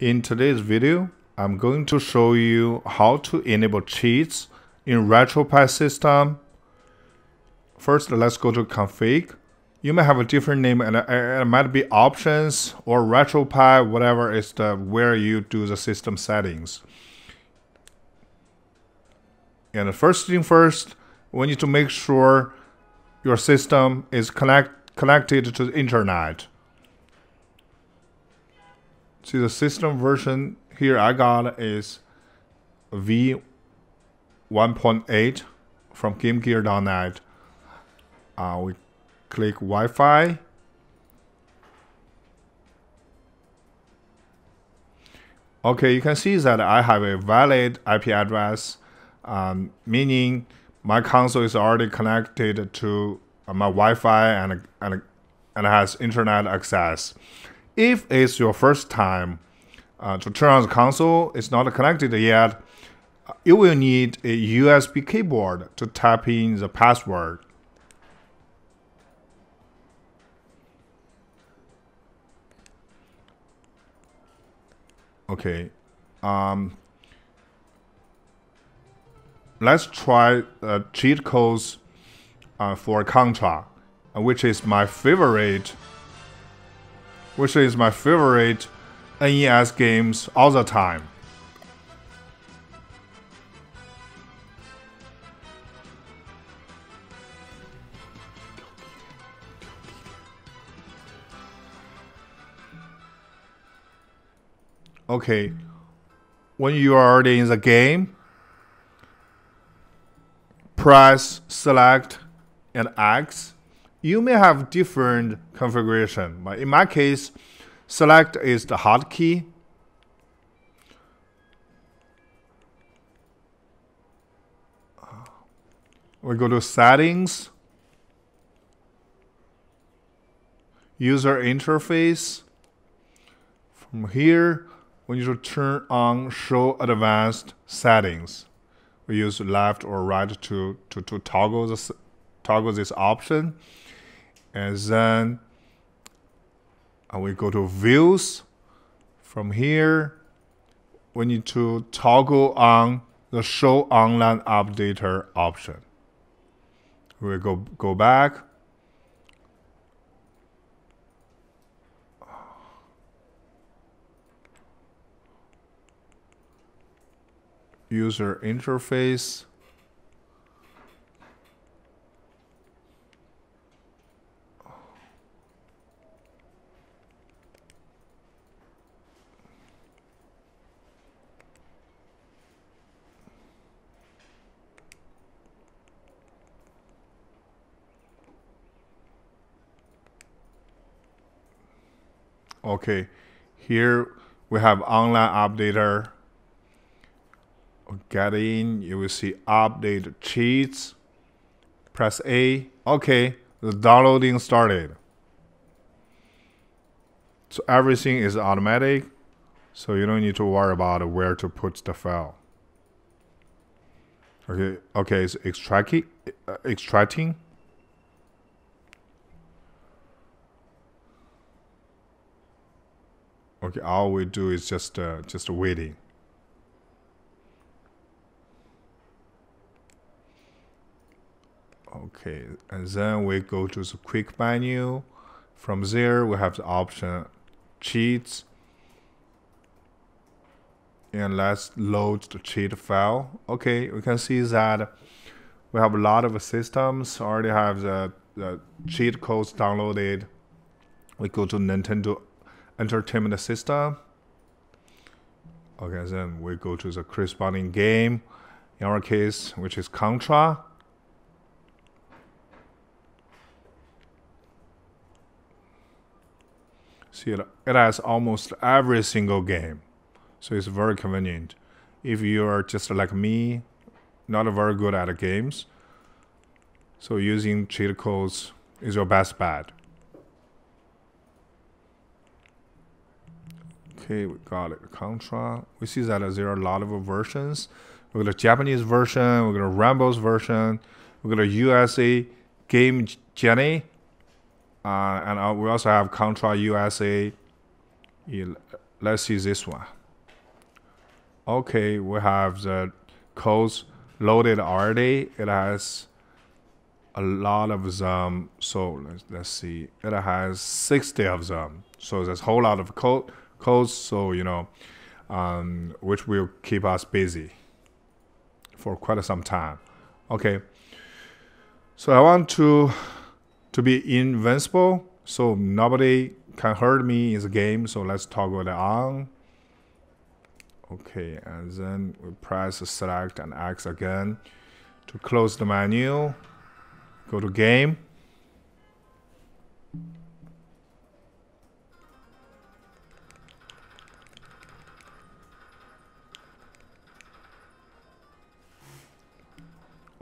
In today's video, I'm going to show you how to enable cheats in RetroPie system. First, let's go to config. You may have a different name and it might be options or RetroPie, whatever is the where you do the system settings. And the first thing first, we need to make sure your system is connect, connected to the internet. See the system version here I got is V 1.8 from GameGear.net. Uh, we click Wi-Fi. Okay, you can see that I have a valid IP address, um, meaning my console is already connected to my Wi-Fi and, and, and has internet access. If it's your first time uh, to turn on the console, it's not connected yet, uh, you will need a USB keyboard to type in the password. Okay. Um, let's try uh, cheat codes uh, for Contra, uh, which is my favorite, which is my favorite NES games all the time. Okay, when you are already in the game, press select and X. You may have different configuration, but in my case, select is the hotkey. We go to settings, user interface. From here, we need to turn on show advanced settings. We use left or right to, to, to toggle, this, toggle this option. And then and we go to views. From here, we need to toggle on the show online updater option. We go, go back. User interface. Okay, here we have online updater. Get in, you will see update cheats. Press A. Okay, the downloading started. So everything is automatic, so you don't need to worry about where to put the file. Okay, okay, it's extracting, uh, extracting. Okay, all we do is just uh, just waiting. Okay, and then we go to the quick menu. From there, we have the option cheats. And let's load the cheat file. Okay, we can see that we have a lot of systems already have the, the cheat codes downloaded. We go to Nintendo entertainment system. Okay, then we go to the corresponding game. In our case, which is Contra. See, it, it has almost every single game. So it's very convenient. If you are just like me, not very good at games, so using cheat codes is your best bet. Okay, we got it. Contra. We see that there are a lot of versions. We got a Japanese version. We got a Rambo's version. We got a USA Game Genie. Uh, and uh, we also have Contra USA let's see this one. Okay, we have the codes loaded already. It has a lot of them. So let's, let's see. It has 60 of them. So there's a whole lot of code codes. So, you know, um, which will keep us busy for quite some time. Okay. So I want to to be invincible. So nobody can hurt me in the game. So let's toggle it on. Okay, and then we press select and X again to close the menu. Go to game.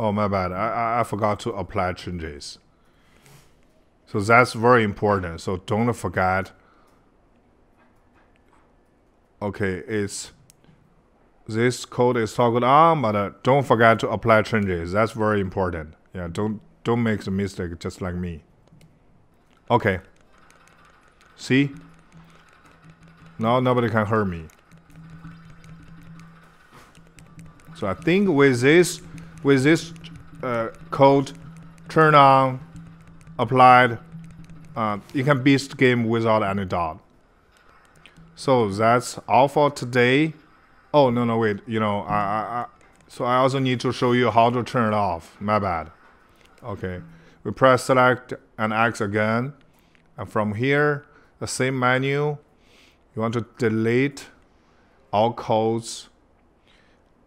Oh, my bad. I, I forgot to apply changes. So that's very important. So don't forget. Okay, it's this code is toggled on, but uh, don't forget to apply changes. That's very important. Yeah, don't don't make the mistake just like me. Okay. See? Now nobody can hurt me. So I think with this with this uh, code turn on applied, uh, you can beat the game without any doubt. So that's all for today. Oh, no, no, wait. You know, I, I, I, so I also need to show you how to turn it off. My bad. Okay. We press select and X again. And from here, the same menu, you want to delete all codes.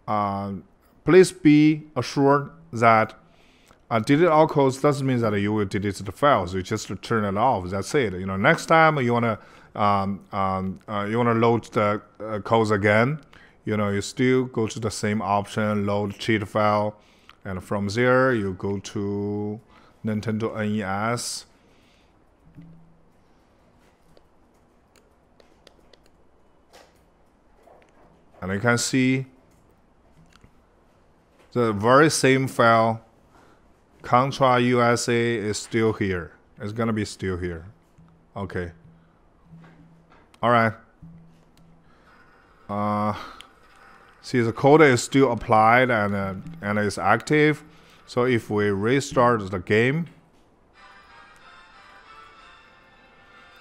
Um, please be assured that uh, delete all codes doesn't mean that you will delete the files. You just turn it off. That's it. You know, next time you wanna um, um, uh, you wanna load the uh, codes again you know, you still go to the same option, load cheat file, and from there you go to Nintendo NES. And you can see the very same file, Contra USA is still here. It's gonna be still here. Okay. All right. Uh, See, the code is still applied and, uh, and is active. So if we restart the game,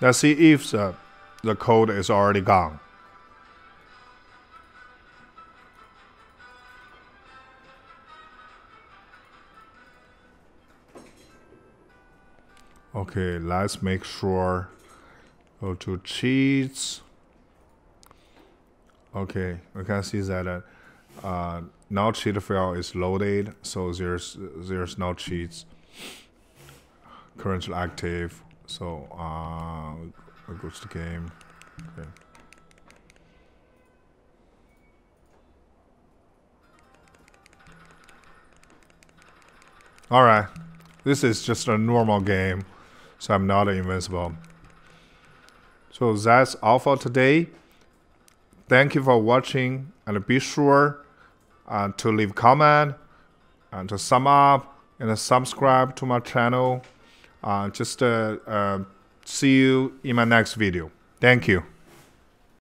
let's see if the, the code is already gone. Okay, let's make sure. Go to cheats. Okay, we can see that uh, now cheat file is loaded, so there's there's no cheats currently active. So uh, we go to the game. Okay. All right, this is just a normal game, so I'm not invincible. So that's all for today. Thank you for watching and be sure uh, to leave comment and to sum up and subscribe to my channel. Uh, just uh, uh, see you in my next video. Thank you.